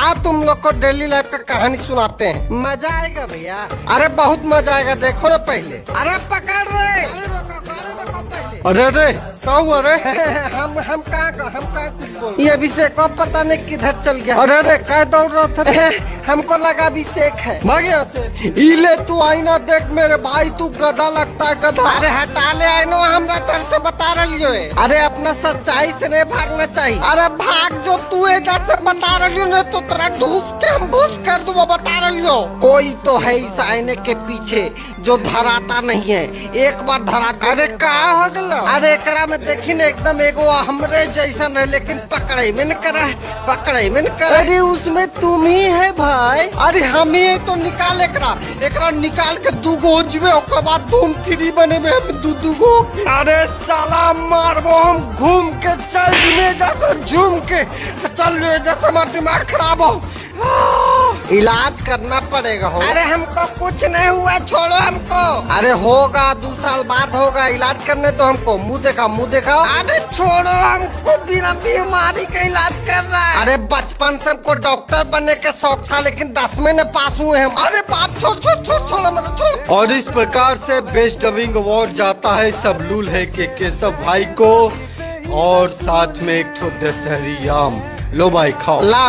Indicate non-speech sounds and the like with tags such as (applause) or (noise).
आ तुम लोग को डेली लाइफ का कहानी सुनाते हैं। मज़ा आएगा भैया। अरे बहुत मज़ा आएगा देखो ना पहले। अरे पकड़ रहे अरे अरे कहू अरे (laughs) हम हम कहाँ हम कहाँ कुछ बोल ये अभिषेक कब पता नहीं किधर चल गया। अरे अरे कह दौड़ रहा था। (laughs) हमको लगा भी अभिषेक है। यहाँ से इले तू आईना देख मेरे भाई तू गधा लगता है गधा। अरे हटा ले आईनो हमरा तर से बता रही हो। अरे अपना सच्चाई से नहीं भागना चाहिए। अरे भाग जो तू इधर से बता रही हो तो तेरा ढूस के हम भूस कर दूँ वो बता रही हो कोई तो है इस आईने के पीछे जो धराता नहीं है। एक बार धराता अरे कहा हो गलो अरे एकरा में देखी ना एकदम एगो हमरे जैसा है लेकिन पकड़े में न करा पकड़े में न करा अरे उसमें तुम ही है भाई। अरे हमें ही तो निकाल एक एकरा निकाल के दू गो धूम थ्री बने में हम दू दू गो। अरे साला मारबो, हम घूम के चल में जैसे झूम के। चल जैसे हमारा दिमाग खराब हो। इलाज करना पड़ेगा हो। अरे हमको कुछ नहीं हुआ छोड़ो हमको। अरे होगा दो साल बाद होगा इलाज करने तो हमको। मुँह देखा मुँह देखा। अरे छोड़ो हमको बिना बीमारी का इलाज कर रहा है। अरे बचपन से हमको डॉक्टर बनने का शौक था लेकिन दसवें में पास हुए हम अरे बाप छोड़ छोड़ छोड़ छोड़ो मतलब छोड़। और इस प्रकार से बेस्ट डबिंग अवार्ड जाता है सबलूल है के केशव भाई को और साथ में एक ठो दशहरी आम। लो भाई खाओ। ला